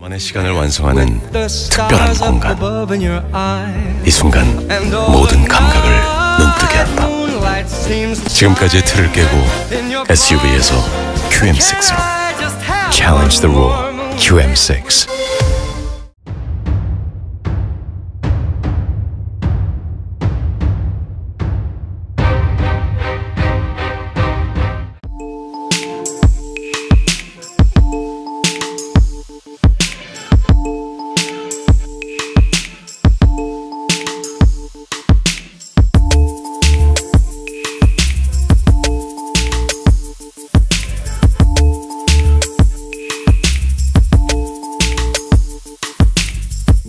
만의 시간을 완성하는 특별한 공간. 이 순간 모든 감각을 눈뜨게 한다. 지금까지의 틀을 깨고 SUV에서 QM6로 Challenge the rule QM6